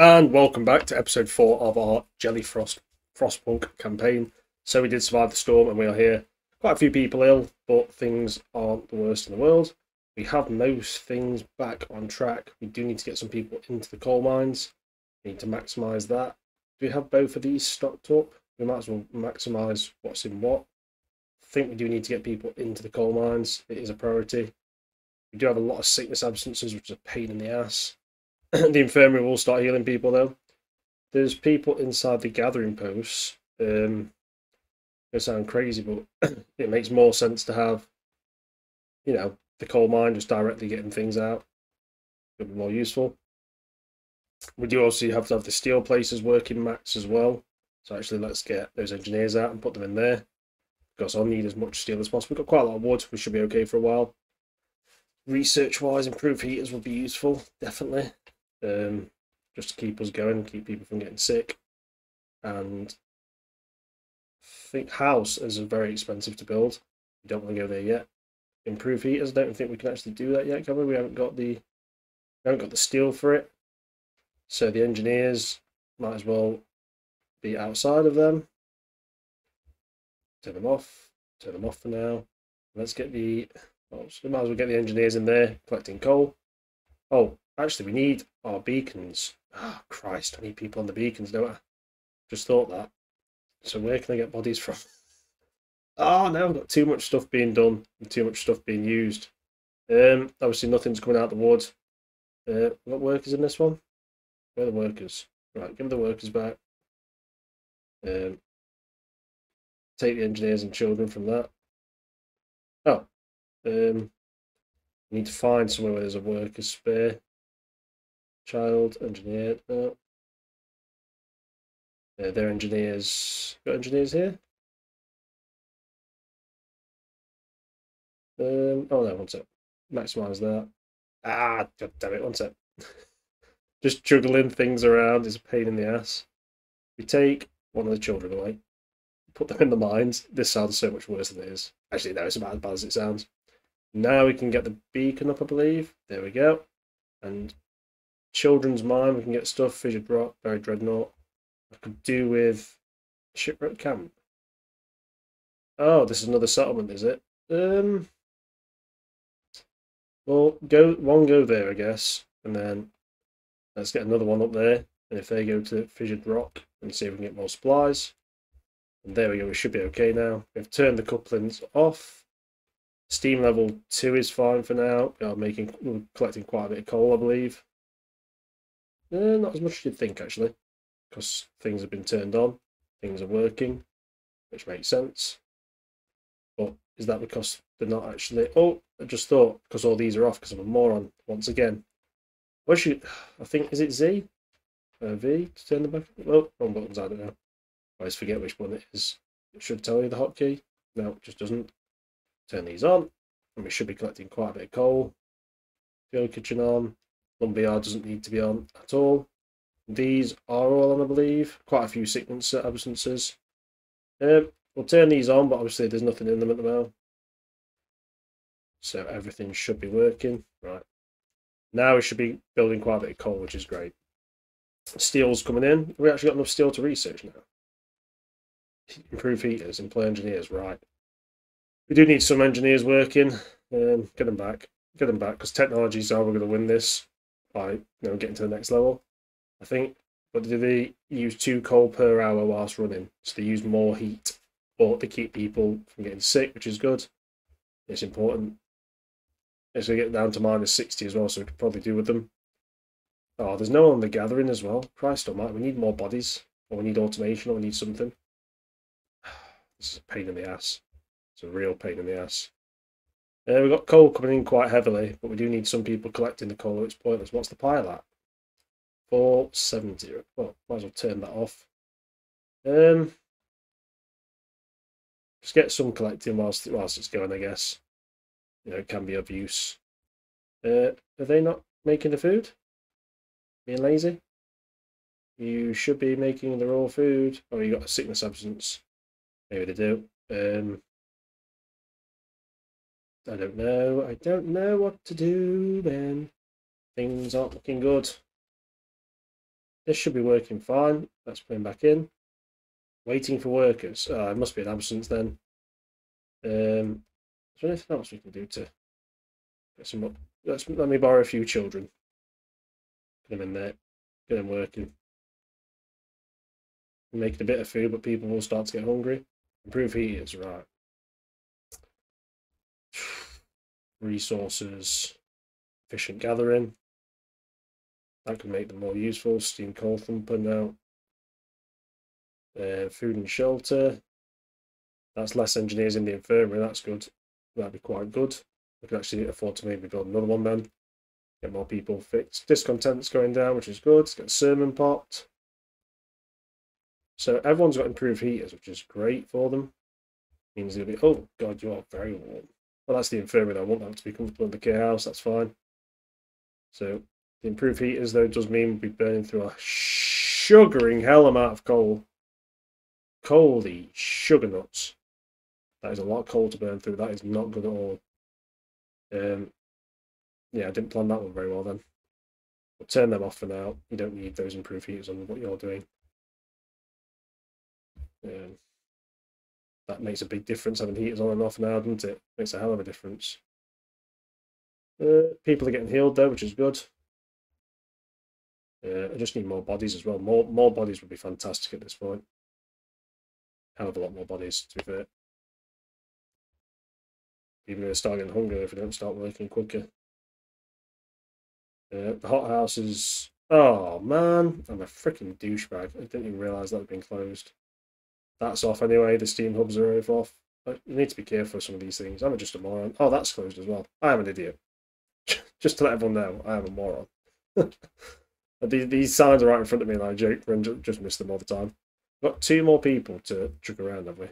And welcome back to episode 4 of our Jelly Frost Frostpunk campaign. So we did survive the storm and we are here. Quite a few people ill, but things aren't the worst in the world. We have most things back on track. We do need to get some people into the coal mines. We need to maximise that. Do we have both of these stocked up? We might as well maximise what's in what. I think we do need to get people into the coal mines. It is a priority. We do have a lot of sickness absences, which is a pain in the ass. the infirmary will start healing people though. There's people inside the gathering posts. Um, it sound crazy, but it makes more sense to have, you know, the coal mine just directly getting things out. It'll be more useful. We do also have to have the steel places working max as well. So actually, let's get those engineers out and put them in there. Because I'll need as much steel as possible. We've got quite a lot of wood. We should be okay for a while. Research-wise, improved heaters will be useful, definitely um, just to keep us going, keep people from getting sick. And I think house is very expensive to build. We don't want to go there yet. Improve heaters. I don't think we can actually do that yet, can we? We haven't got the we haven't got the steel for it. So the engineers might as well be outside of them. Turn them off. Turn them off for now. Let's get the. So we might as well get the engineers in there collecting coal. Oh, Actually, we need our beacons. Oh, Christ, I need people on the beacons, don't I? Just thought that. So where can I get bodies from? Oh, now I've got too much stuff being done and too much stuff being used. Um, obviously nothing's coming out the wood. Uh, what workers in this one? Where are the workers? Right, give the workers back. Um, take the engineers and children from that. Oh, um, need to find somewhere where there's a worker spare. Child, engineer, no. Uh, they're engineers. Got engineers here? Um, oh no, one sec. Maximize that. Ah, god damn it, one sec. Just juggling things around is a pain in the ass. We take one of the children away, put them in the mines. This sounds so much worse than it is. Actually, no, it's about as bad as it sounds. Now we can get the beacon up, I believe. There we go. And Children's Mine, we can get stuff. Fissured Rock, Buried Dreadnought. I could do with Shipwreck Camp. Oh, this is another settlement, is it? Um. Well, go one go there, I guess, and then let's get another one up there. And if they go to Fissured Rock and see if we can get more supplies. And there we go, we should be okay now. We've turned the couplings off. Steam level 2 is fine for now. We are making, we're collecting quite a bit of coal, I believe. Uh, not as much as you'd think, actually, because things have been turned on, things are working, which makes sense. But is that because they're not actually? Oh, I just thought because all these are off because I'm a moron once again. What should I think? Is it Z? Uh, v to turn the back? Oh, wrong buttons. I don't know. I always forget which one it is. It should tell you the hotkey. No, it just doesn't. Turn these on, and we should be collecting quite a bit of coal. Fuel kitchen on. Lumberyard doesn't need to be on at all. These are all on, I believe. Quite a few sickness absences. Um, we'll turn these on, but obviously there's nothing in them at the moment. So everything should be working. Right. Now we should be building quite a bit of coal, which is great. Steel's coming in. We actually got enough steel to research now. Improve heaters, employ engineers, right. We do need some engineers working. Um, get them back. Get them back, because technology is how we're going to win this by you know getting to the next level. I think, but do they use two coal per hour whilst running? So they use more heat, but they keep people from getting sick, which is good. It's important. It's going to get down to minus 60 as well, so we could probably do with them. Oh, there's no one on the gathering as well. Christ almighty, we need more bodies, or we need automation, or we need something. This is a pain in the ass. It's a real pain in the ass. Uh, we've got coal coming in quite heavily, but we do need some people collecting the coal. It's pointless. What's the pile at? 470. Well, might as well turn that off. Um, just get some collecting whilst, whilst it's going, I guess. You know, it can be of use. Uh, are they not making the food? Being lazy? You should be making the raw food. Oh, you got a sickness absence. Maybe they do. Um, I don't know. I don't know what to do, man. Things aren't looking good. This should be working fine. Let's put him back in. Waiting for workers. Oh, it must be an absence then. Um, is there anything else we can do to get some? Let's, let me borrow a few children. Get them in there. Get them working. Making a bit of food, but people will start to get hungry. Improve heaters, right. Resources. Efficient gathering. That can make them more useful. Steam coal thumper now. Uh, food and shelter. That's less engineers in the infirmary. That's good. That'd be quite good. We could actually afford to maybe build another one then. Get more people fixed. Discontent's going down, which is good. Get a sermon popped. So everyone's got improved heaters, which is great for them. Means they'll be, oh god, you are very warm. Well, that's the infirmary. I want that to be comfortable in the care house. That's fine. So the improved heaters, though, does mean we'll be burning through a sugaring hell amount of coal. Holy sugar nuts. That is a lot of coal to burn through. That is not good at all. Um, yeah, I didn't plan that one very well then. We'll turn them off for now. You don't need those improved heaters on what you're doing. Um, that makes a big difference having heaters on and off now, doesn't it? Makes a hell of a difference. Uh, people are getting healed though, which is good. Uh, I just need more bodies as well. More more bodies would be fantastic at this point. Hell of a lot more bodies, to be fair. Are going to start getting hungry if we don't start working quicker. Uh, the hot is. Oh man, I'm a freaking douchebag. I didn't even realise that had been closed. That's off anyway. The steam hubs are over off. But you need to be careful with some of these things. I'm just a moron. Oh, that's closed as well. I am an idiot. just to let everyone know, I am a moron. these, these signs are right in front of me, and I joke and just miss them all the time. Got two more people to trick around, have we?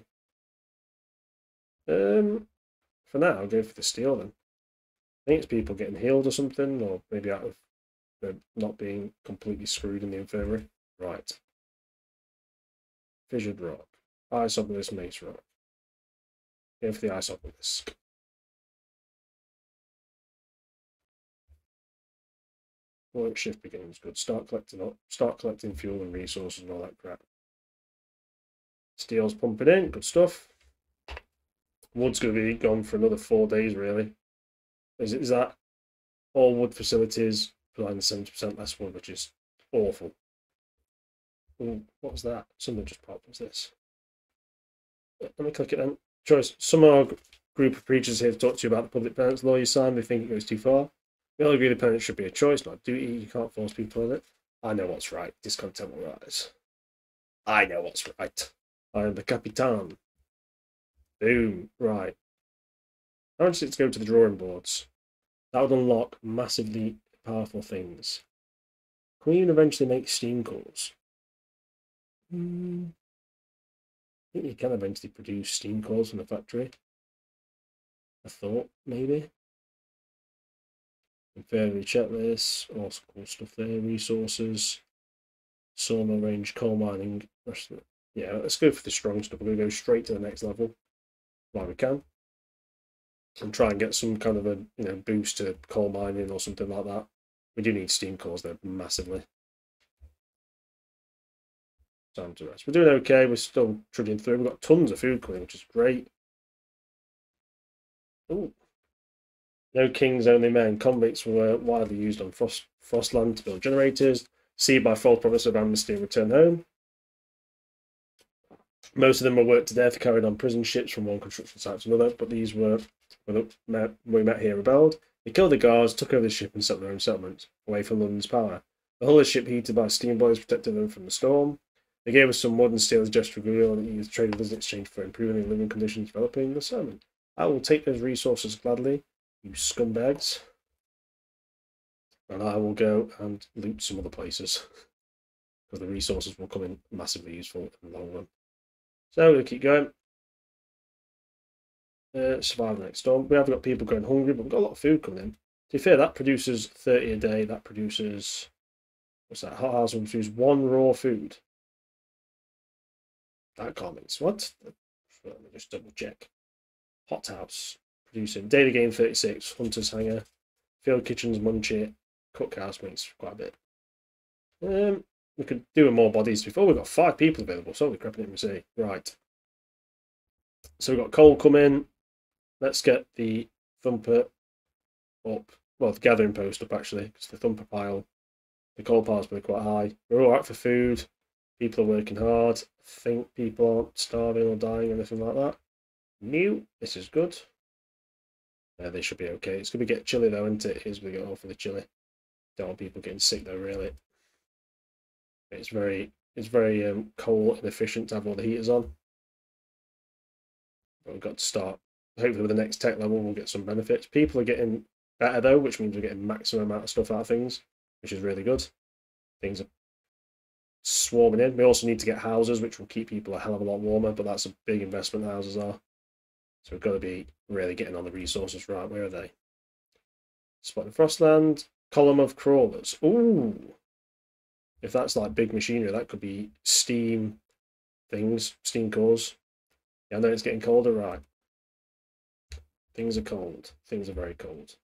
Um, for now, I'll go for the steel then. I think it's people getting healed or something, or maybe out of uh, not being completely screwed in the infirmary. Right. Fissured rock. Ice obelisk mace rock. For the ice obelisk. Work shift begins. Good. Start collecting up. Start collecting fuel and resources and all that crap. Steel's pumping in. Good stuff. Wood's going to be gone for another four days, really. Is, is that all wood facilities providing 70% less wood, which is awful. Ooh, what was that? Something just popped. What's this? Let me click it then. Choice. Some are group of preachers here to talk to you about the public penance law you signed. They think it goes too far. We all agree the penance should be a choice, not a duty. You can't force people on it. I know what's right. Discontent will rise. I know what's right. I am the Capitan. Boom. Right. I want it to go to the drawing boards. That would unlock massively powerful things. Can we even eventually make steam cores? Mm. You can eventually produce steam cores from the factory. I thought, maybe. Infirmary checklist, all cool stuff there, resources, sawmill range, coal mining. Yeah, let's go for the strong stuff. We're going to go straight to the next level while we can. And try and get some kind of a you know boost to coal mining or something like that. We do need steam cores there massively. Time to rest. We're doing okay. We're still trudging through. We've got tons of food coming, which is great. Ooh. No kings, only men. Convicts were widely used on Frost, Frostland to build generators. See by false promise of amnesty and return home. Most of them were worked to death, carried on prison ships from one construction site to another, but these were, when we met here, rebelled. They killed the guards, took over the ship, and set their own settlement, away from London's power. The hull of the ship, heated by steam boilers, protected them from the storm. They gave us some modern as gesture of goodwill and used trade us in exchange for improving the living conditions, developing the settlement. I will take those resources gladly, you scumbags. And I will go and loot some other places. because the resources will come in massively useful in the long run. So we'll keep going. Uh, survive the next storm. We have got people going hungry, but we've got a lot of food coming in. To be fair, that produces 30 a day. That produces, what's that? Hot house will produce one raw food. That comments. What? Let me just double check. Hot house producing daily game 36. Hunter's hanger. Field kitchens munch it. Cookhouse makes quite a bit. Um, we could do more bodies before. We've got five people available. So we're crapping it and see. Right. So we've got coal coming. Let's get the thumper up. Well, the gathering post up actually, because the thumper pile, the coal pile's been quite high. We're all right for food. People are working hard. I think people aren't starving or dying or anything like that. New. This is good. Yeah, they should be okay. It's going to get chilly though, isn't it? Here's we go for the chilly. Don't want people getting sick though, really. It's very, it's very um, cold and efficient to have all the heaters on. But we've got to start. Hopefully, with the next tech level, we'll get some benefits. People are getting better though, which means we're getting maximum amount of stuff out of things, which is really good. Things are swarming in. We also need to get houses, which will keep people a hell of a lot warmer, but that's a big investment houses are. So we've got to be really getting on the resources right. Where are they? Spot the Frostland, column of crawlers. Ooh. If that's like big machinery, that could be steam things, steam cores. Yeah, I know it's getting colder, right. Things are cold. Things are very cold.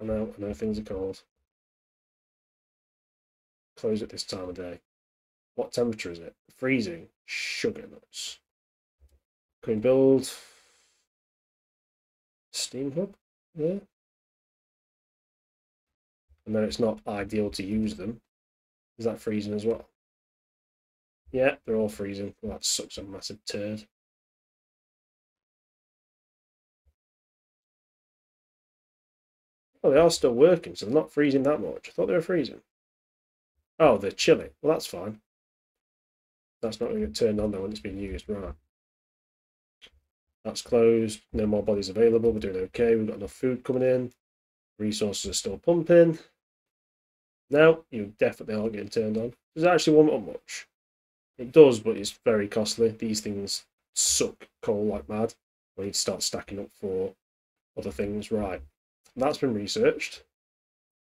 I know, I know things are cold. Close at this time of day. What temperature is it? Freezing. Sugar nuts. Can we build Steam Hub? Yeah. And then it's not ideal to use them. Is that freezing as well? Yeah, they're all freezing. Well, that sucks a massive turd. Oh, they are still working, so they're not freezing that much. I thought they were freezing. Oh, they're chilly. Well, that's fine. That's not going to get turned on though when it's been used. Right. That's closed. No more bodies available. We're doing okay. We've got enough food coming in. Resources are still pumping. Now, you definitely aren't getting turned on. Does actually want on much? It does, but it's very costly. These things suck coal like mad. We need to start stacking up for other things. Right. That's been researched.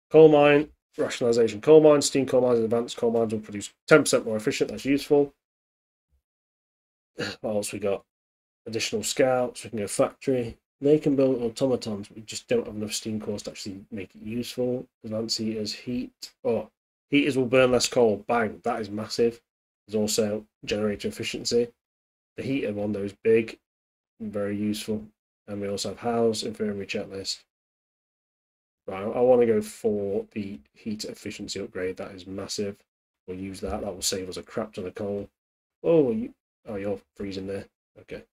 Coal mine, rationalization. Coal mines, steam coal mines, and advanced coal mines will produce 10% more efficient. That's useful. What else we got? Additional scouts. We can go factory. They can build automatons. We just don't have enough steam cores to actually make it useful. Advanced heaters, heat. Oh, heaters will burn less coal. Bang. That is massive. There's also generator efficiency. The heater one, though, is big. Very useful. And we also have house, infirmary checklist. Right, I want to go for the heat efficiency upgrade. That is massive. We'll use that. That will save us a crap ton of coal. Oh, you, oh, you're freezing there. Okay.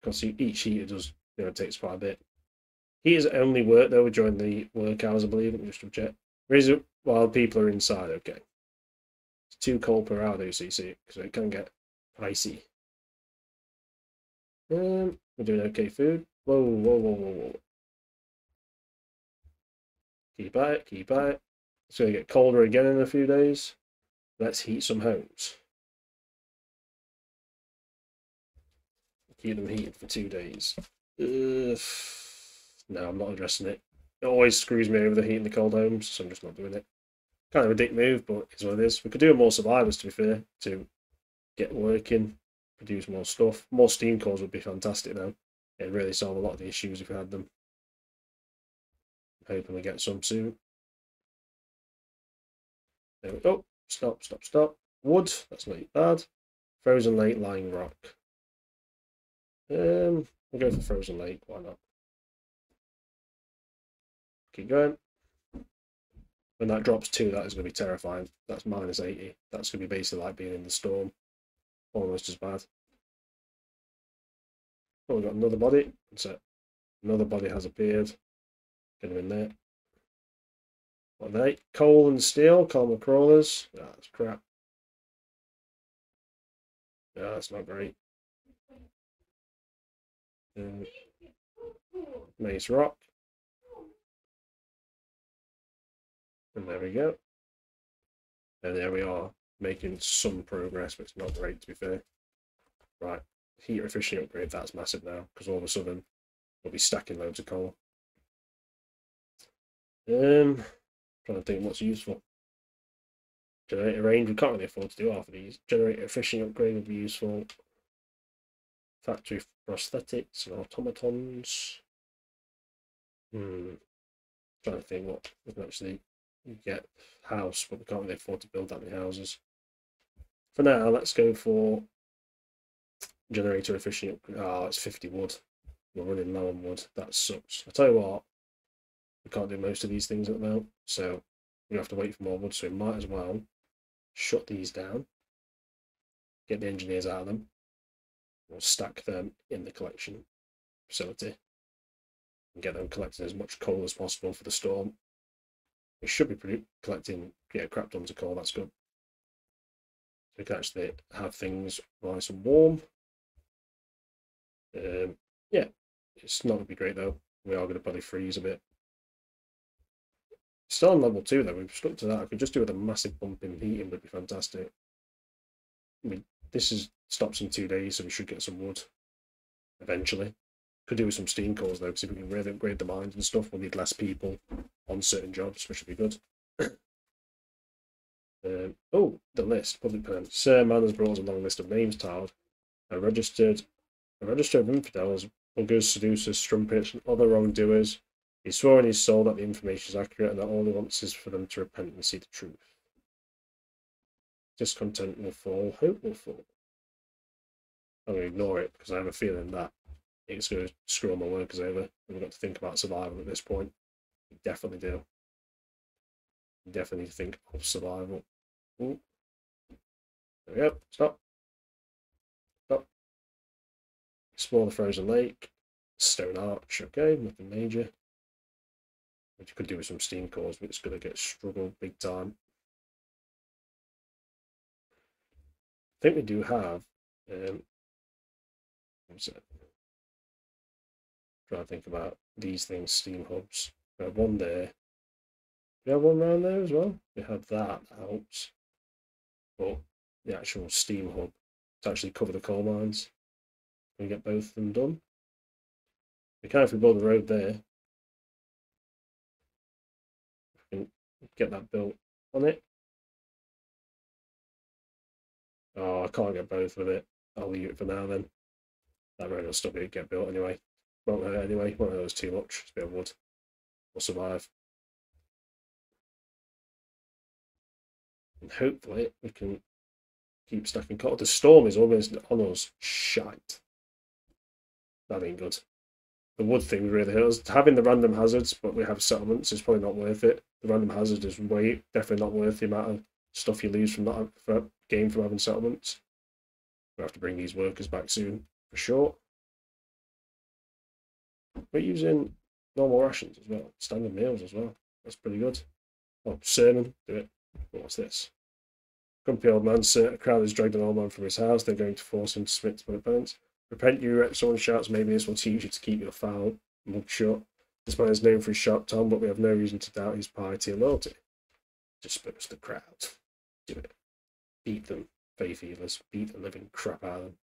Because each heater does, you know, takes quite a bit. Heaters only work though during the work hours, I believe. Let me just check. It while people are inside. Okay. It's two coal per hour, though, so see, so it can get pricey. Um, we're doing okay food. Whoa, whoa, whoa, whoa, whoa. Keep at it, keep at it. It's going to get colder again in a few days. Let's heat some homes. Keep them heated for two days. Ugh. No, I'm not addressing it. It always screws me over the heat in the cold homes, so I'm just not doing it. Kind of a dick move, but it's what it is. We could do more survivors, to be fair, to get working, produce more stuff. More steam cores would be fantastic, though it really solve a lot of the issues if we had them. Hoping we get some soon. There we go. Stop, stop, stop. Wood, that's not bad. Frozen Lake, Lying Rock. Um, we'll go for Frozen Lake, why not? Keep going. When that drops two, that is going to be terrifying. That's minus 80. That's going to be basically like being in the storm. Almost as bad. Oh, we've got another body. So another body has appeared. Get him in there. What are they? Coal and steel, column crawlers. Ah, that's crap. Yeah, that's not great. Uh, maze rock. And there we go. And there we are, making some progress, but it's not great to be fair. Right, heater efficiency upgrade, that's massive now, because all of a sudden we'll be stacking loads of coal. Um, trying to think what's useful. Generator range, we can't really afford to do half of these. Generator efficiency upgrade would be useful. Factory prosthetics and automatons. Hmm. trying to think what we can actually get house, but we can't really afford to build that many houses. For now, let's go for generator efficient. Oh, it's 50 wood. We're running low on wood. That sucks. I tell you what, we can't do most of these things at the moment, so we have to wait for more wood. So we might as well shut these down, get the engineers out of them, we'll stack them in the collection facility and get them collecting as much coal as possible for the storm. We should be collecting yeah crap tons of coal. That's good. So we can actually have things nice and warm. Um, yeah, it's not going to be great though. We are going to probably freeze a bit. Still on level two though. We've stuck to that. I could just do with a massive bump in heating would be fantastic. I mean, this is stops in two days, so we should get some wood eventually. Could do with some steam cores though, because if we can really upgrade the mines and stuff, we'll need less people on certain jobs, which would be good. um, oh, the list, public permits. Sir Man has brought a long list of names tiled. A registered, a register of infidels, buggers, seducers, strumpets, and other wrongdoers. He swore in his soul that the information is accurate and that all he wants is for them to repent and see the truth. Discontent will fall, hope will fall. I'm going to ignore it because I have a feeling that it's going to screw my workers over. We've got to think about survival at this point. We definitely do. Definitely think of survival. Ooh. There we go. Stop. Explore the frozen lake. Stone arch. Okay, nothing major. Which you could do with some steam cores, but it's going to get struggled big time. I think we do have um, what's it? Trying to think about these things, steam hubs. We have one there. We have one around there as well. We have that, that helps. But the actual steam hub to actually cover the coal mines. We get both of them done. We can if we build the road there. We can get that built on it. Oh, I can't get both with it. I'll leave it for now then. That road will still be get built anyway. Won't hurt anyway. Won't hurt us too much. It's a bit of wood. We'll survive. And hopefully we can keep stacking coal. The storm is almost on us. Shite. That ain't good. The wood thing really hurts. Having the random hazards, but we have settlements, is probably not worth it. The random hazard is way definitely not worth the amount of stuff you lose from that for game from having settlements. We have to bring these workers back soon for sure. We're using normal rations as well, standard meals as well. That's pretty good. Oh, sermon, do it. What's this? Grumpy old man, sir, a crowd has dragged an old man from his house. They're going to force him to submit to my parents. Repent, you Someone shouts, maybe this will teach you to keep your foul mug shut. This man is known for his sharp tongue, but we have no reason to doubt his piety and loyalty. Disperse the crowd. Do it. Beat them, faith healers. Beat the living crap out of them.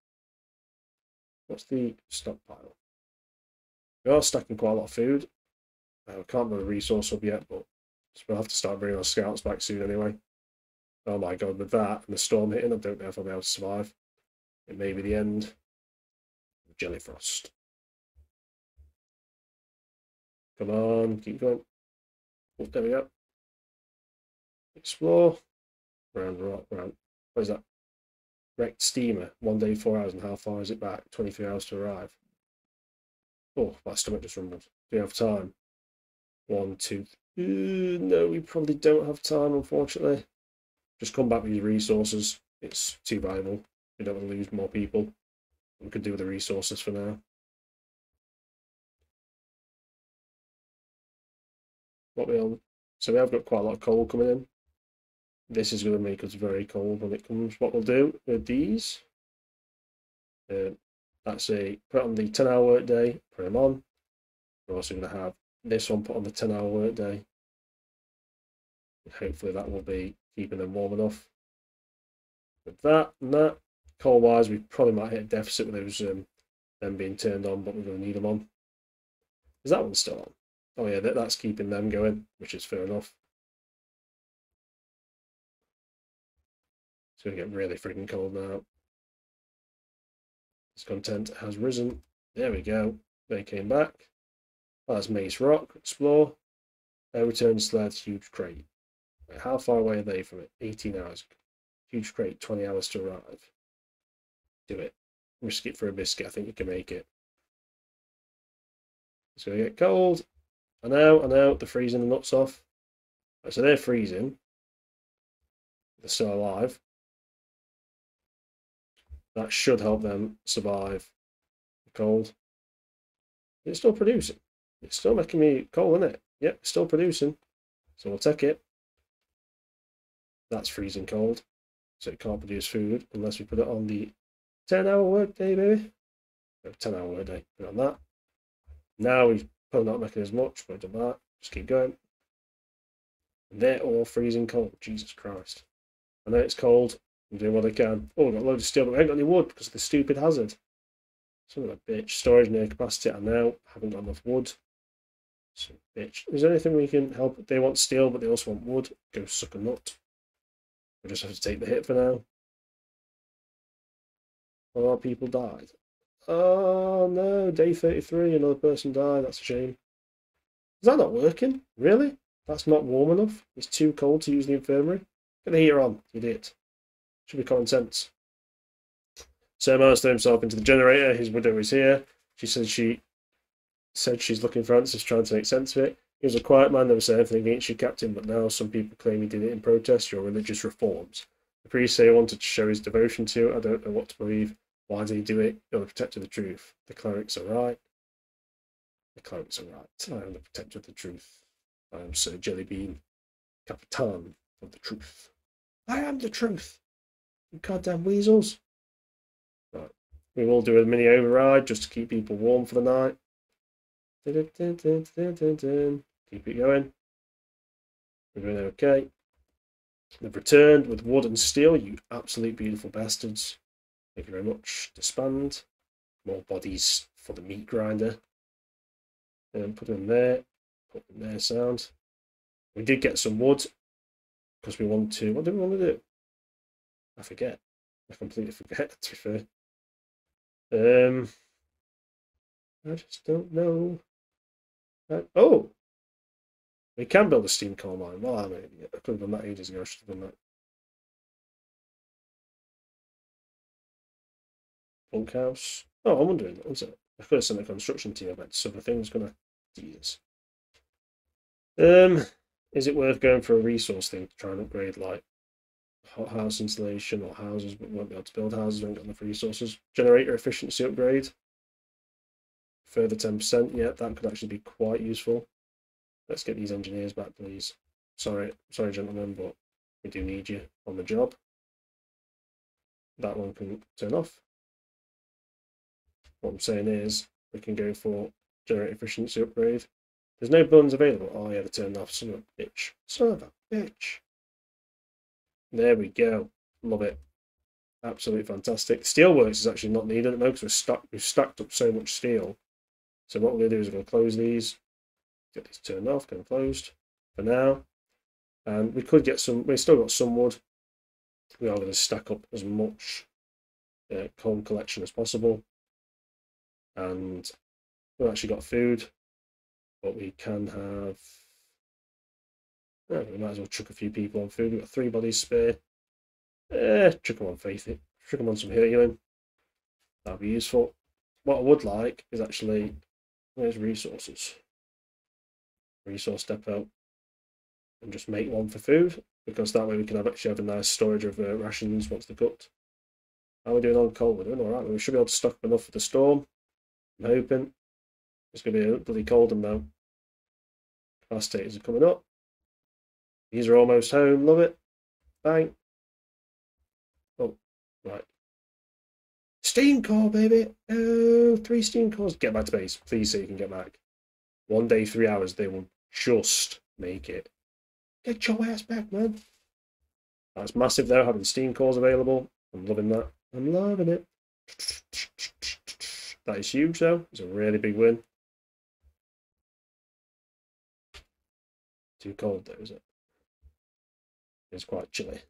What's the stockpile? We are stacking quite a lot of food. Uh, we can't build a resource up yet, but we'll have to start bringing our scouts back soon anyway. Oh my god, with that and the storm hitting, I don't know if I'll be able to survive. It may be the end. Jellyfrost. Come on, keep going. Oh, there we go. Explore. Round rock, round. What is that? Wrecked steamer. One day, four hours, and how far is it back? 23 hours to arrive. Oh, my stomach just rumbled. Do you have time? One, two. Uh, no, we probably don't have time, unfortunately. Just come back with your resources. It's too valuable. We don't want to lose more people. We could do with the resources for now. What we on? So we have got quite a lot of coal coming in. This is going to make us very cold when it comes. What we'll do with these, uh, that's a put on the 10 hour work day, put them on. We're also going to have this one put on the 10 hour work day. Hopefully that will be keeping them warm enough. With that and that, coal wise, we probably might hit a deficit with those um, them being turned on, but we're going to need them on. Is that one still on? Oh yeah, that, that's keeping them going, which is fair enough. It's going to get really freaking cold now. This content has risen. There we go. They came back. That's Mace Rock. Explore. Air return sled, huge crate. How far away are they from it? 18 hours. Huge crate, 20 hours to arrive. Do it. Risk it for a biscuit. I think you can make it. It's going to get cold. I know, I know. They're freezing the nuts off. Right, so they're freezing. They're still alive. That should help them survive the cold. It's still producing. It's still making me cold, isn't it? Yep, still producing. So we'll take it. That's freezing cold. So it can't produce food unless we put it on the 10 hour workday, baby. 10 hour workday. Put on that. Now we've probably not making as much, but done that. Just keep going. They're all freezing cold. Jesus Christ. I know it's cold. I'm doing what I can. Oh, I've got loads of steel, but I ain't got any wood because of the stupid hazard. Son of a bitch. Storage near capacity. I know. Haven't got enough wood. So, bitch. Is there anything we can help? They want steel, but they also want wood. Go suck a nut. We just have to take the hit for now. All our people died. Oh no, day 33, another person died. That's a shame. Is that not working? Really? That's not warm enough? It's too cold to use the infirmary? Get the heater on, you idiot. Should be common sense. Sir Miles threw himself into the generator. His widow is here. She said she said she's looking for answers, trying to make sense of it. He was a quiet man, never said anything against you, Captain, but now some people claim he did it in protest your religious reforms. The priest say he wanted to show his devotion to. I don't know what to believe. Why did he do it? You're the protector of the truth. The clerics are right. The clerics are right. I am the protector of the truth. I am Sir Jellybean, Capitan of the truth. I am the truth. You goddamn weasels. Right. We will do a mini override just to keep people warm for the night. Keep it going. We're doing okay. They've returned with wood and steel, you absolute beautiful bastards. Thank you very much. Disband. More bodies for the meat grinder. And put them there. Put them there, sound. We did get some wood because we want to. What do we want to do? I forget. I completely forget, to be fair. Um, I just don't know. Uh, oh! We can build a steam coal mine. Well, I'm an idiot. I could have done that ages ago. I should have done that. Bunkhouse. Oh, I'm wondering, was it? I could have sent a construction team about so the thing's gonna Jesus. Um is it worth going for a resource thing to try and upgrade like hot house installation or houses but won't be able to build houses, won't got enough resources. Generator efficiency upgrade. Further 10%, yeah, that could actually be quite useful. Let's get these engineers back, please. Sorry, sorry gentlemen, but we do need you on the job. That one can turn off. What I'm saying is we can go for generator efficiency upgrade. There's no buttons available. Oh yeah, they turned off. Son of a bitch. Son of a bitch. There we go. Love it. Absolutely fantastic. Steelworks is actually not needed at the moment because we're stuck, we've stacked up so much steel. So what we're going to do is we're going to close these. Get these turned off, get them closed for now. And we could get some, we've still got some wood. We are going to stack up as much uh, coal collection as possible and we've actually got food, but we can have. we might as well chuck a few people on food. We've got three bodies spare. Eh, chuck them on faith. Chuck them on some healing. That'll be useful. What I would like is actually where's resources. Resource depot, and just make one for food because that way we can have actually have a nice storage of uh, rations once they're cooked. How are we doing on coal? We're doing all right. We should be able to stock enough for the storm. I'm hoping. It's going to be a bloody cold now. Capacitors are coming up. These are almost home. Love it. Bang. Oh, right. Steam core, baby. Oh, three steam cores. Get back to base, please, so you can get back. One day, three hours. They will just make it. Get your ass back, man. That's massive, though, having steam cores available. I'm loving that. I'm loving it. That is huge, though. It's a really big win. Too cold, though, is it? It's quite chilly.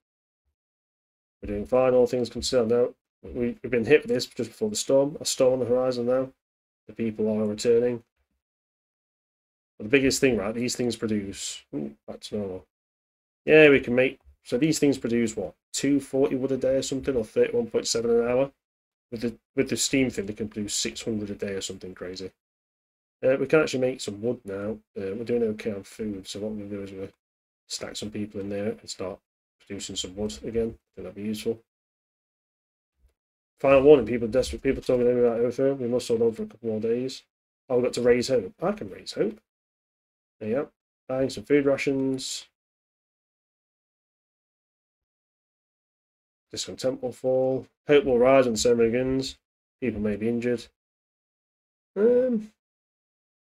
We're doing fine, all things considered. Now, we, we've been hit with this just before the storm. A storm on the horizon now. The people are returning. But the biggest thing, right? These things produce. Ooh, to normal. Yeah, we can make. So these things produce what? 240 wood a day or something, or 31.7 an hour. With the with the steam thing, they can produce 600 a day or something crazy. Uh, we can actually make some wood now. Uh, we're doing okay on food, so what we're going to do is we'll stack some people in there and start producing some wood again. That'd be useful. Final warning, people desperate, people talking about overthrow. We must hold on for a couple more days. Oh, we've got to raise hope. I can raise hope. There you go. Buying some food rations. Discontent will fall. Hope will rise when ceremony begins. People may be injured. Um,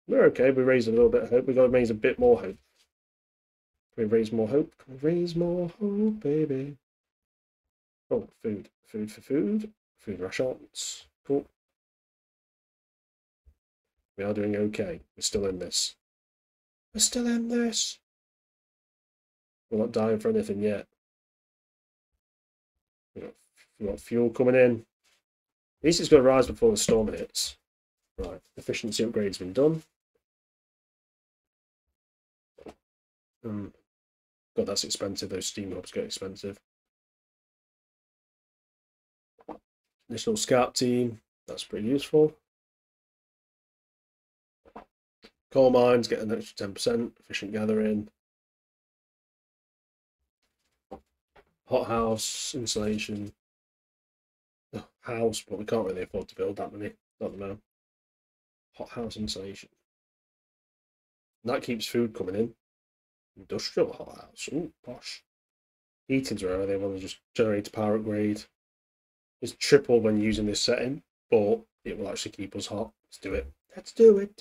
we're okay. We raised a little bit of hope. We've got to raise a bit more hope. Can we raise more hope? Can we raise more hope, baby? Oh, food. Food for food. Food rations. Cool. We are doing okay. We're still in this. We're still in this. We're not dying for anything yet. We've got, fuel coming in. Least it's going to rise before the storm hits. Right, efficiency upgrade's been done. Um, God, that's expensive. Those steam hubs get expensive. Initial scout team, that's pretty useful. Coal mines get an extra 10%, efficient gathering. Hothouse, insulation. House, but we can't really afford to build that many, not the moment. Hothouse insulation. And that keeps food coming in. Industrial hothouse, ooh, posh. Heating's wherever they want to just generate power upgrade. It's triple when using this setting, but it will actually keep us hot. Let's do it. Let's do it.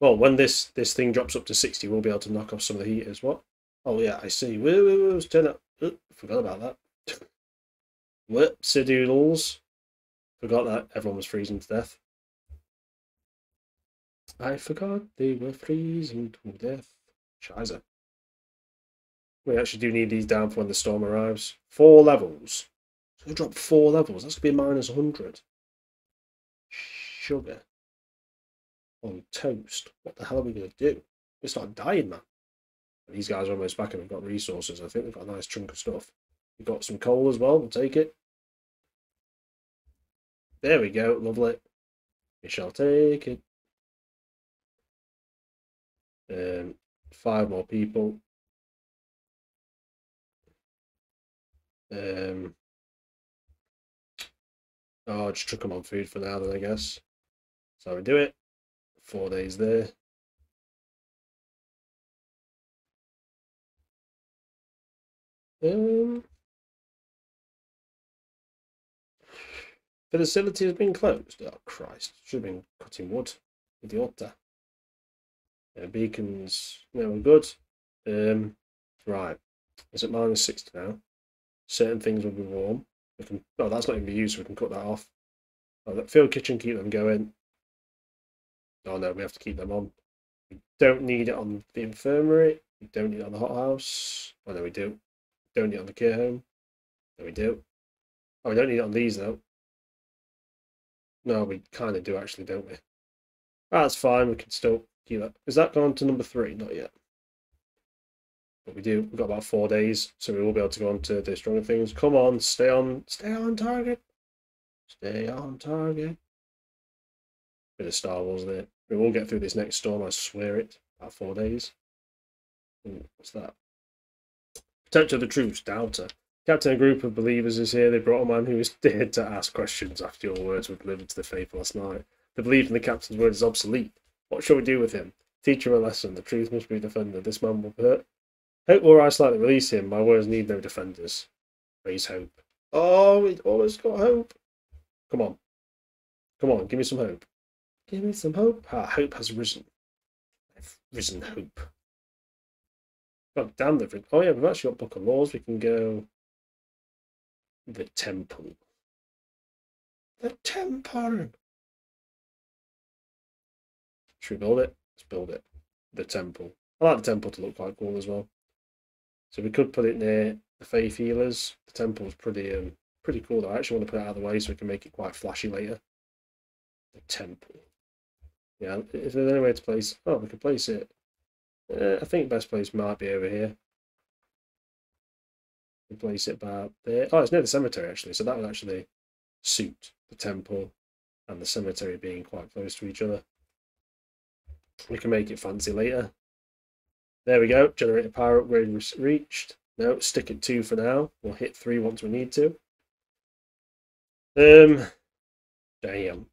Well, when this this thing drops up to 60, we'll be able to knock off some of the heaters. What? Oh, yeah, I see. Woo, woo, woo, turn up. Oh, forgot about that. Whoopsie doodles. Forgot that everyone was freezing to death. I forgot they were freezing to death. Scheiße. We actually do need these down for when the storm arrives. Four levels. So we drop four levels. That's going to be minus 100. Sugar. On toast. What the hell are we going to do? We're start dying, man. these guys are almost back and we've got resources. I think we've got a nice chunk of stuff. We've got some coal as well. We'll take it. There we go. Lovely. We shall take it. Um, five more people. Um, oh, just chuck them on food for now, then I guess. So we do it. Four days there. Um, facility has been closed. Oh Christ! Should have been cutting wood. Idiota. Uh, beacons. No, good. Um, right. Is it minus sixty now? certain things will be warm. We can, oh, that's not even be used, so we can cut that off. Oh, that field kitchen, keep them going. Oh no, we have to keep them on. We don't need it on the infirmary. We don't need it on the hothouse. Oh no, we do. Don't need it on the care home. No, we do. Oh, we don't need it on these though. No, we kind of do actually, don't we? That's fine. We can still keep. Is that gone to number three? Not yet. But we do. We've got about four days, so we will be able to go on to the stronger things. Come on, stay on, stay on target. Stay on target. Bit of Star Wars there. We will get through this next storm, I swear it. About four days. Ooh, what's that? Potential of the troops, Doubter. Captain, a group of believers is here. They brought a man who is dared to ask questions after your words were delivered to the faithful last night. The belief in the captain's word is obsolete. What shall we do with him? Teach him a lesson. The truth must be defended. This man will hurt Hope will rise slightly. Release him. My words need no defenders. Raise hope. Oh, we almost got hope. Come on. Come on, give me some hope. Give me some hope. Ah, hope has risen. I've risen hope. God damn the Oh yeah, we've actually got Book of Laws. We can go the temple. The temple. Should we build it? Let's build it. The temple. I like the temple to look quite cool as well. So we could put it near the Faith Healers. The temple's pretty um, pretty cool though. I actually want to put it out of the way so we can make it quite flashy later. The temple. Yeah, is there any way to place, oh, we can place it. Uh, I think best place might be over here. We place it about there. Oh, it's near the cemetery actually, so that would actually suit the temple and the cemetery being quite close to each other. We can make it fancy later. There we go. Generator power upgrade reached. No, stick at two for now. We'll hit three once we need to. Um, damn.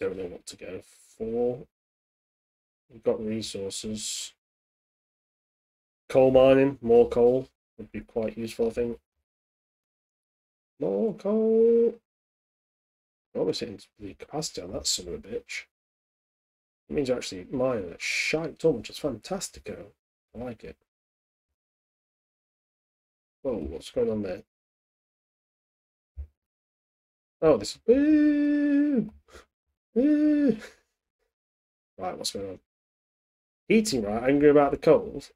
Don't know what to go for. We've got resources. Coal mining, more coal would be quite useful, I think. More coal. Oh, we're setting the capacity on that son of a bitch. It means actually mining a shite ton, which is fantastico. I like it. Whoa, what's going on there? Oh, this is... Woo! Right, what's going on? Heating, right? Angry about the cold?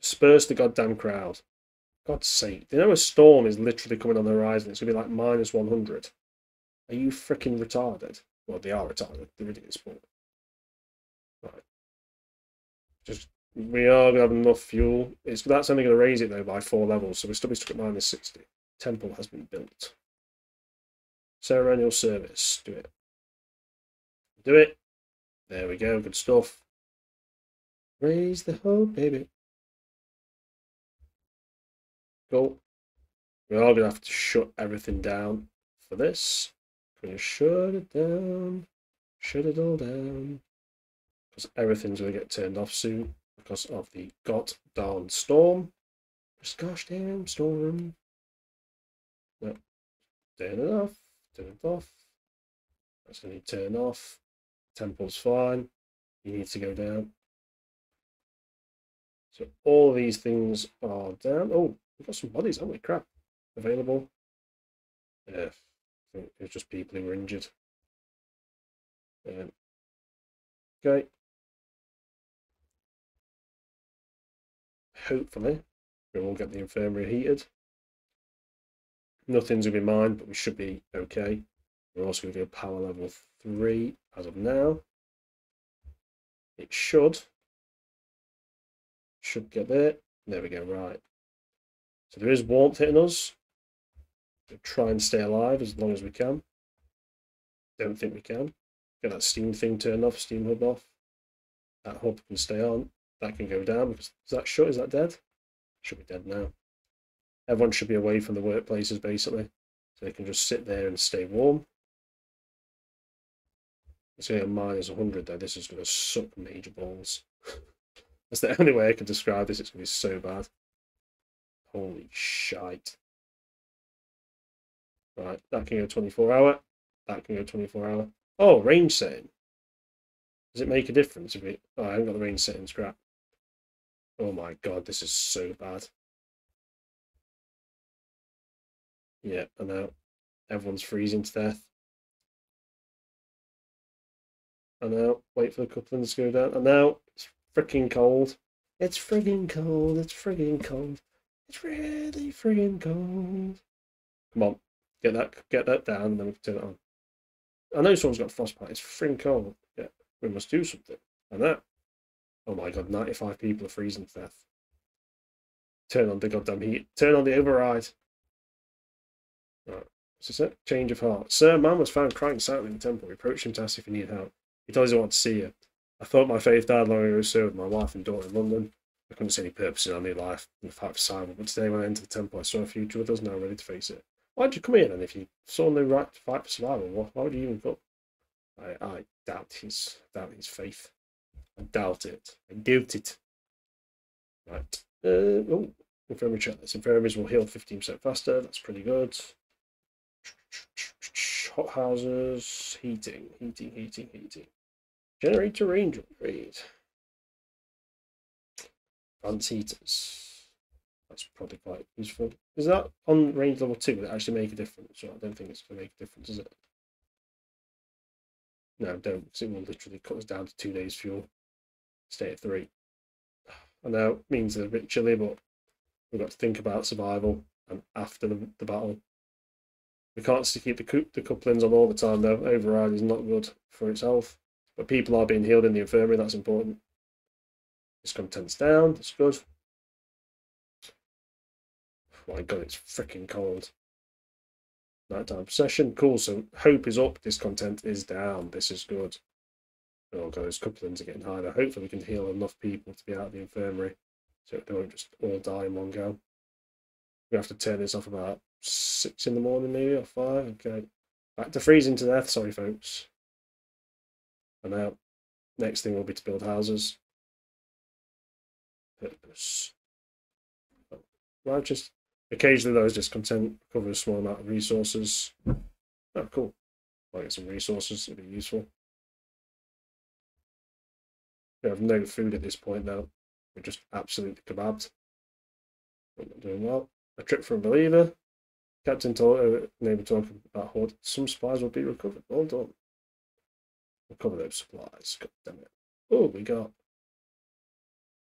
Disperse the goddamn crowd. God's sake. You know a storm is literally coming on the horizon? It's going to be like minus 100. Are you freaking retarded? Well, they are retarded. They're idiots, but... Right. Just we are going to have enough fuel. It's That's only going to raise it, though, by four levels, so we're still be stuck at minus 60. Temple has been built. Ceremonial service. Do it. Do it. There we go. Good stuff. Raise the hope, baby. Go. We are going to have to shut everything down for this. We're Going to shut it down. Shut it all down. Because everything's going to get turned off soon because of the got down storm. This gosh damn storm. No. Turn it off. Turn it off. That's going to turn off. Temple's fine. You need to go down. So all these things are down. Oh, we've got some bodies, haven't we? Crap. Available. Yeah. I think it's just people who were injured. Um, okay. hopefully we will get the infirmary heated. Nothing's going to be mined, but we should be okay. We're also going to go power level 3 as of now. It should. Should get there. There we go, right. So there is warmth hitting us. We'll try and stay alive as long as we can. Don't think we can. Get that steam thing turned off, steam hub off. That hub can stay on that can go down because is that shut? Is that dead? Should be dead now. Everyone should be away from the workplaces basically, so they can just sit there and stay warm. It's going to minus 100 though. This is going to suck major balls. That's the only way I can describe this. It's going to be so bad. Holy shite. Right, that can go 24 hour. That can go 24 hour. Oh, range setting. Does it make a difference if we... Oh, I haven't got the range setting scrap. Oh my god, this is so bad. Yeah, I know. Everyone's freezing to death. And now, Wait for the couplings to go down. And now, It's freaking cold. It's frigging cold. It's frigging cold. It's really frigging cold. Come on. Get that get that down and then we can turn it on. I know someone's got frostbite. It's frigging cold. Yeah, we must do something. And that. Oh my god, 95 people are freezing to death. Turn on the goddamn heat. Turn on the override. Right. It? Change of heart. Sir, man was found crying silently in the temple. We approached him to ask if he needed help. He told us he wanted to see you. I thought my faith died long ago, sir, with my wife and daughter in London. I couldn't see any purpose in our new life in the fight for Simon, but today when I entered the temple, I saw a future with us now ready to face it. Why'd you come here then if you saw no right to fight for survival? Why would you even come? I, I doubt his doubt his faith. I doubt it. I doubt it. Right. Uh, oh, infirmary check this. Infirmaries will heal 15% faster. That's pretty good. Hot houses, heating, heating, heating, heating. Generator range upgrade. Heaters. That's probably quite useful. Is that on range level 2? Will it actually make a difference? Well, I don't think it's going to make a difference, is it? No, don't, because it will literally cut us down to two days fuel stay at three. I know it means a bit chilly, but we've got to think about survival and after the, the battle. We can't keep the, the couplings on all the time though. Override is not good for its health. But people are being healed in the infirmary, that's important. Discontent's down, that's good. Oh my god, it's freaking cold. Nighttime session, cool. So hope is up, discontent is down. This is good. Oh god, couple things are getting higher. Hopefully we can heal enough people to be out of the infirmary so they won't just all die in one go. We have to turn this off about six in the morning, maybe or five. Okay, back to freezing to death. Sorry, folks. And now, next thing will be to build houses. Purpose. Well, just occasionally those discontent cover a small amount of resources. Oh, cool. Might get some resources. It'd be useful. We have no food at this point now. We're just absolutely kebabbed. We're not doing well. A trip from Believer. Captain told uh, neighbor talking about Horde. Some supplies will be recovered. Well done. Recover those supplies. God damn it. Oh, we got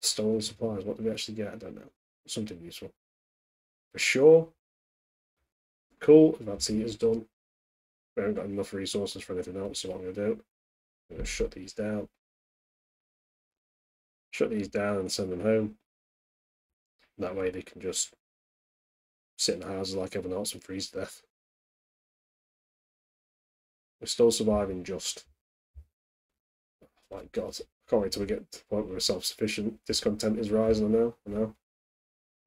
stolen supplies. What did we actually get? I don't know. Something useful. For sure. Cool. Advanced heat is done. We haven't got enough resources for anything else, so what I'm going to do, I'm going to shut these down shut these down and send them home. That way they can just sit in the houses like everyone else and freeze to death. We're still surviving just. Oh my god. Can't wait till we get to the point where we're self sufficient. Discontent is rising, I know, I know.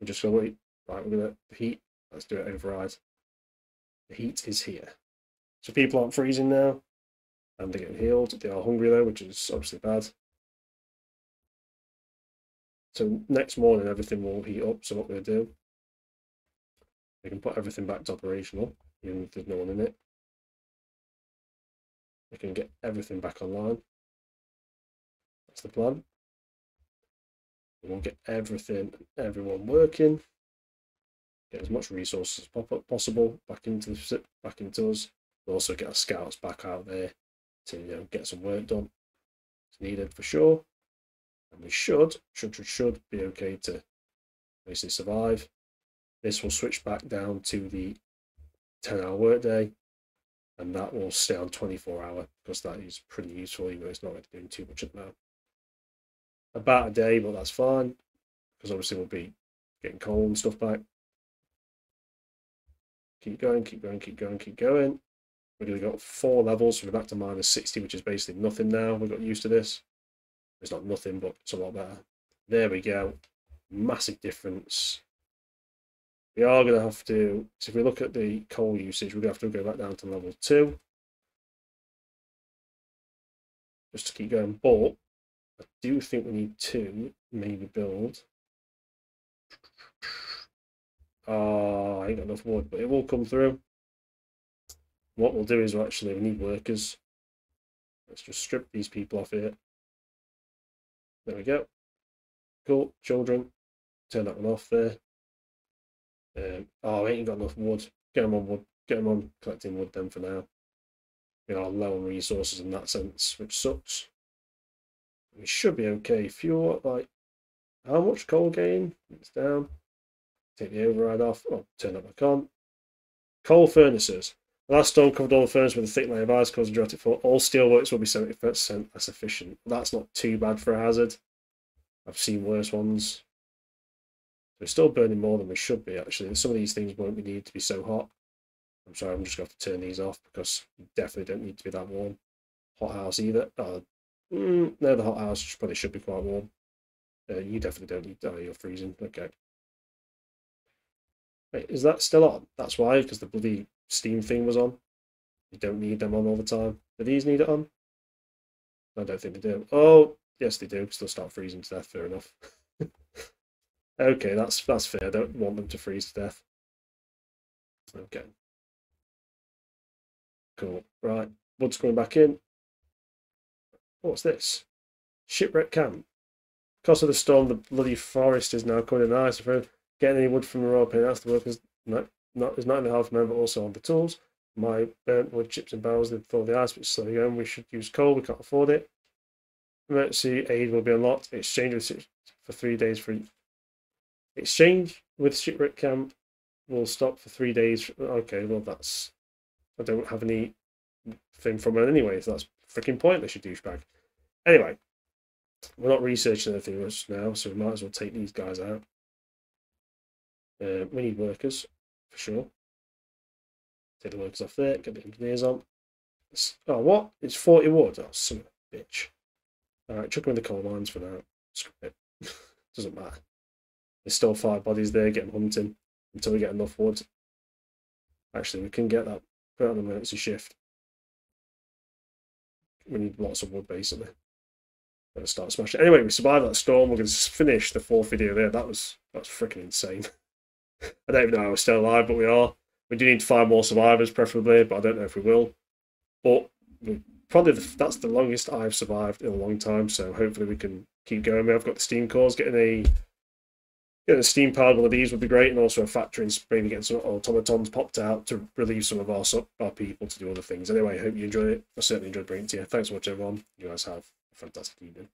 We're just gonna wait. Right, we're gonna heat. Let's do it override. The heat is here. So people aren't freezing now. And they're getting healed. They are hungry though, which is obviously bad. So next morning, everything will heat up. So what we'll do, we can put everything back to operational, even if there's no one in it. We can get everything back online. That's the plan. We'll get everything, everyone working. Get as much resources as possible back into the back into us. We'll also get our scouts back out there to you know get some work done. It's needed for sure and we should, should, should, should be okay to basically survive. This will switch back down to the 10 hour workday and that will stay on 24 hour because that is pretty useful even though it's not really doing too much at the moment. About a day, but that's fine because obviously we'll be getting coal and stuff back. Keep going, keep going, keep going, keep going. We're going to go four levels, so we're back to minus 60, which is basically nothing now. We've got used to this. It's not nothing, but it's a lot better. There we go. Massive difference. We are going to have to, so if we look at the coal usage, we're going to have to go back down to level 2. Just to keep going. But I do think we need to maybe build. Oh, I ain't got enough wood, but it will come through. What we'll do is we'll actually, we need workers. Let's just strip these people off here. There we go. Cool. Children. Turn that one off there. Um, oh, I ain't got enough wood. Get them on wood. Get them on collecting wood then for now. We are low on resources in that sense, which sucks. We should be okay. Fuel, like, how much coal gain? It's down. Take the override off. Oh, turn that back on. Coal furnaces. Last storm covered all the furnaces with a thick layer of ice, causing dramatic fall. All steelworks will be 70% less efficient. That's not too bad for a hazard. I've seen worse ones. We're still burning more than we should be, actually. Some of these things won't be needed to be so hot. I'm sorry, I'm just going to have to turn these off because you definitely don't need to be that warm. Hot house either. Uh, mm, no, the hot house probably should be quite warm. Uh, you definitely don't need... Oh, you're freezing. Okay. Wait, is that still on? That's why, because the bloody Steam thing was on. You don't need them on all the time. Do these need it on? I don't think they do. Oh, yes, they do, because they'll start freezing to death. Fair enough. okay, that's that's fair. I don't want them to freeze to death. Okay. Cool. Right. Wood's coming back in. What's this? Shipwreck camp. Because of the storm, the bloody forest is now covered in ice. Getting any wood from the rope, that's the workers. No, not there's nine and a half men, but also on the tools. My burnt wood chips and barrels that thaw the ice, which is slowly going. We should use coal. We can't afford it. Emergency aid will be unlocked. Exchange with for three days for exchange with shipwreck camp will stop for three days. Okay, well that's I don't have any thing from it anyway, so that's freaking pointless, you douchebag. Anyway, we're not researching anything else now, so we might as well take these guys out. Uh, we need workers, for sure. Take the workers off there, get the engineers on. Oh, what? It's 40 wood. Oh, son bitch. Alright, chuck them in the coal mines for now. Screw it. Doesn't matter. There's still five bodies there, get them hunting until we get enough wood. Actually, we can get that. Put on the emergency shift. We need lots of wood, basically. Gonna start smashing. Anyway, we survived that storm. We're to finish the fourth video there. That was that was freaking insane. I don't even know how we're still alive, but we are. We do need to find more survivors, preferably, but I don't know if we will. But probably the, that's the longest I've survived in a long time. So hopefully we can keep going. I've got the steam cores. Getting a getting a steam powered one of these would be great, and also a factory in maybe getting some automatons popped out to relieve some of our our people to do other things. Anyway, I hope you enjoyed it. I certainly enjoyed bringing it to you. Thanks so much, everyone. You guys have a fantastic evening.